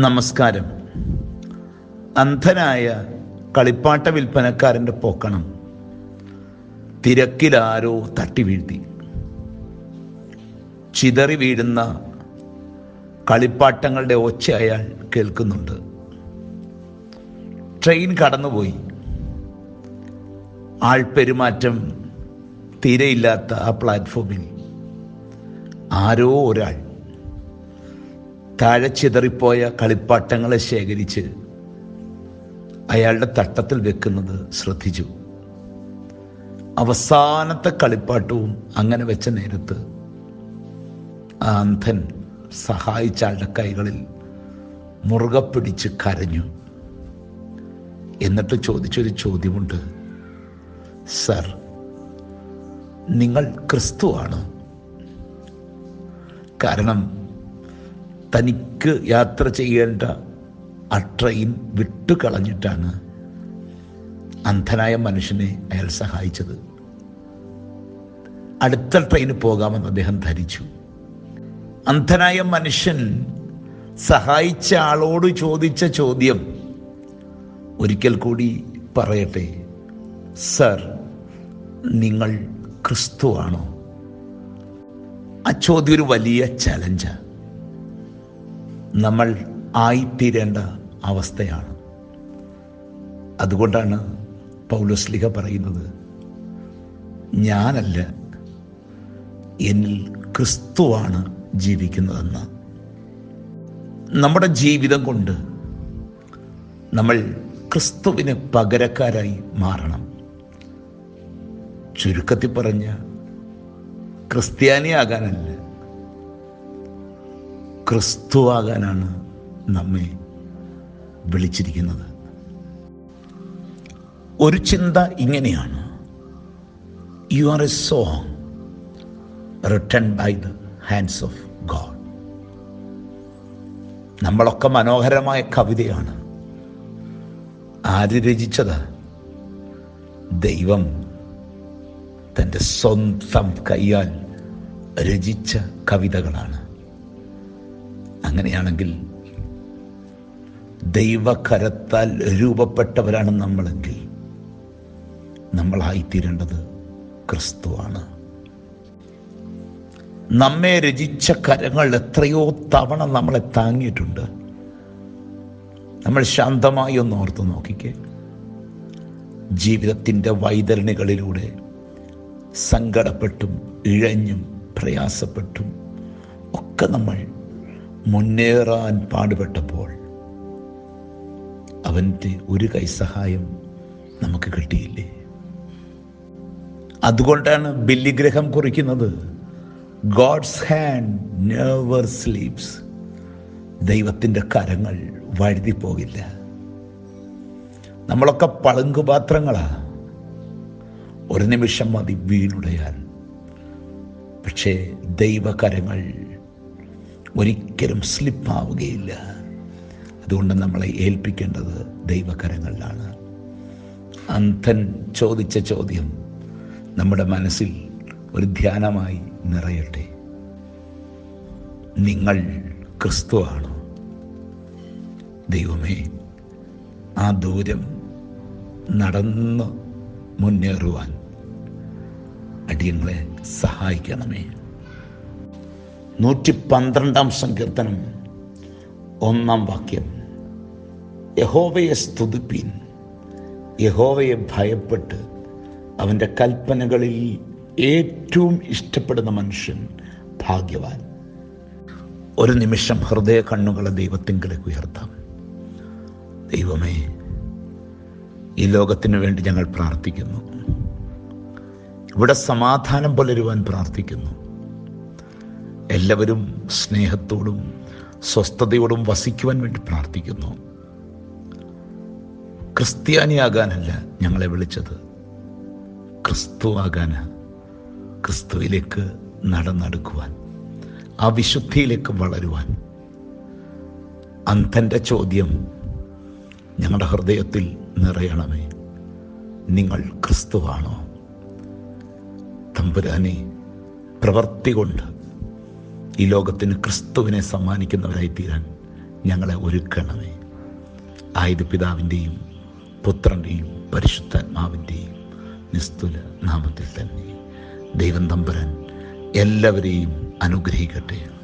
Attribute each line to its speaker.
Speaker 1: നമസ്കാരം. അന്ധനായ കളിപ്പാട്ട വിൽപ്പനക്കാരന്റെ പോക്കണം. തിരക്കിലാരോ തട്ടി വീഴ്ത്തി. ചിതറി വീഴുന്ന കളിപ്പാട്ടങ്ങളുടെ ഒച്ച അയാൾ കേൾക്കുന്നുണ്ട്. ട്രെയിൻ കടന്നുപോയി. ആൾപ്പെരുമാറ്റം തീരെയില്ലാത്ത ആ പ്ലാറ്റ്ഫോമിൽ ആരോ ഒരാൾ താഴെ ചിതറിപ്പോയ കളിപ്പാട്ടങ്ങളെ ശേഖരിച്ച് അയാളുടെ തട്ടത്തിൽ വെക്കുന്നത് ശ്രദ്ധിച്ചു. അവസാനത്തെ കളിപ്പാട്ടവും അങ്ങനെ വെച്ച നേരത്ത് ആ അന്ധൻ സഹായിച്ച ആളുടെ കൈകളിൽ മുറുകെ പിടിച്ച് കരഞ്ഞു. എന്നിട്ട് ചോദിച്ചൊരു ചോദ്യമുണ്ട്. സർ നിങ്ങൾ ക്രിസ്തുവാണ് കാരണം തനിക്ക് യാത്ര ചെയ്യേണ്ട ആ ട്രെയിൻ വിട്ടുകളഞ്ഞിട്ടാണ് അന്ധനായ മനുഷ്യനെ അയാൾ സഹായിച്ചത്. അടുത്ത ട്രെയിന് പോകാമെന്ന് അദ്ദേഹം ധരിച്ചു. അന്ധനായ മനുഷ്യൻ സഹായിച്ച ആളോട് ചോദിച്ച ചോദ്യം ഒരിക്കൽ കൂടി പറയട്ടെ സർ നിങ്ങൾ ക്രിസ്തുവാണോ ആ ചോദ്യം ഒരു വലിയ ചലഞ്ചാണ് നമ്മൾ ആയിത്തീരേണ്ട അവസ്ഥയാണ്. അതുകൊണ്ടാണ് പൗലോസ്ലിഹ പറയുന്നത് ഞാനല്ല എന്നിൽ ക്രിസ്തുവാണ് ജീവിക്കുന്നതെന്ന്. നമ്മുടെ ജീവിതം കൊണ്ട് നമ്മൾ ക്രിസ്തുവിന് പകരക്കാരായി മാറണം. ചുരുക്കത്തിൽ പറഞ്ഞ ക്രിസ്ത്യാനിയാകാനല്ല ക്രിസ്തുവാകാനാണ് നമ്മെ വിളിച്ചിരിക്കുന്നത്. ഒരു ചിന്ത ഇങ്ങനെയാണ്. You are a song written by the hands of God നമ്മളൊക്കെ മനോഹരമായ കവിതയാണ്. ആര് രചിച്ചത്? ദൈവം തന്റെ സ്വന്തം കൈയാൽ രചിച്ച കവിതകളാണ്. അങ്ങനെയാണെങ്കിൽ ദൈവകരത്താൽ രൂപപ്പെട്ടവരാണ് നമ്മളെങ്കിൽ നമ്മളായിത്തീരേണ്ടത് ക്രിസ്തുവാണ്. നമ്മെ രചിച്ച കരങ്ങൾ എത്രയോ തവണ നമ്മളെ താങ്ങിയിട്ടുണ്ട്. നമ്മൾ ശാന്തമായി ഒന്ന് ഓർത്ത് നോക്കിക്കേ. ജീവിതത്തിന്റെ വൈതരണികളിലൂടെ സങ്കടപ്പെട്ടും ഇഴഞ്ഞും പ്രയാസപ്പെട്ടും ഒക്കെ നമ്മൾ മുന്നേറാൻ പാടുപെട്ടപ്പോൾ അവന്റെ ഒരു കൈസഹായം നമുക്ക് കിട്ടിയില്ലേ? അതുകൊണ്ടാണ് ബില്ലിഗ്രഹം കുറിക്കുന്നത്. ഗോഡ്സ് ഹാൻഡ് നെവർ സ്ലീപ്സ് ദൈവത്തിന്റെ കരങ്ങൾ വഴുതി പോകില്ല നമ്മളൊക്കെ പളുങ്കുപാത്രങ്ങളാ. ഒരു നിമിഷം മതി വീണുടയാൻ. പക്ഷേ ദൈവകരങ്ങൾ ഒരിക്കലും സ്ലിപ്പാവുകയില്ല. അതുകൊണ്ട് നമ്മളെ ഏൽപ്പിക്കേണ്ടത് ദൈവകരങ്ങളിലാണ്. അന്ധൻ ചോദിച്ച ചോദ്യം നമ്മുടെ മനസ്സിൽ ഒരു ധ്യാനമായി നിറയട്ടെ. നിങ്ങൾ ക്രിസ്തുവാണോ ദൈവമേ ആ ദൂരം നടന്ന് മുന്നേറുവാൻ അടിയങ്ങളെ സഹായിക്കണമേ. നൂറ്റി പന്ത്രണ്ടാം സങ്കീർത്തനം. ഒന്നാം വാക്യം. യഹോവയെ സ്തുതിപ്പീൻ. യഹോവയെ ഭയപ്പെട്ട് അവന്റെ കൽപ്പനകളിൽ ഏറ്റവും ഇഷ്ടപ്പെടുന്ന മനുഷ്യൻ ഭാഗ്യവാൻ. ഒരു നിമിഷം ഹൃദയ കണ്ണുകളെ ദൈവത്തിങ്കിലേക്ക് ഉയർത്താം. ദൈവമേ ഈ ലോകത്തിന് വേണ്ടി ഞങ്ങൾ പ്രാർത്ഥിക്കുന്നു. ഇവിടെ സമാധാനം പുലരുവാൻ പ്രാർത്ഥിക്കുന്നു. എല്ലാവരും സ്നേഹത്തോടും സ്വസ്ഥതയോടും വസിക്കുവാൻ വേണ്ടി പ്രാർത്ഥിക്കുന്നു. ക്രിസ്ത്യാനിയാകാനല്ല ഞങ്ങളെ വിളിച്ചത്. ക്രിസ്തു ക്രിസ്തുവാകാന് ക്രിസ്തുവിലേക്ക് നടന്നെടുക്കുവാൻ ആ വിശുദ്ധിയിലേക്ക് വളരുവാൻ. അന്ധന്റെ ചോദ്യം ഞങ്ങളുടെ ഹൃദയത്തിൽ നിറയണമേ. നിങ്ങൾ ക്രിസ്തുവാണോ? തമ്പുരാനെ പ്രവർത്തി കൊണ്ട് ഈ ലോകത്തിന് ക്രിസ്തുവിനെ സമ്മാനിക്കുന്നവരായി തീരാൻ ഞങ്ങളെ ഒരുക്കണമേ. ആയത് പിതാവിന്റെയും പുത്രന്റെയും പരിശുദ്ധാത്മാവിന്റെയും നിസ്തുല നാമത്തിൽ തന്നെ ദൈവം തമ്പുരാൻ എല്ലാവരെയും അനുഗ്രഹിക്കട്ടെ.